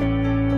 嗯。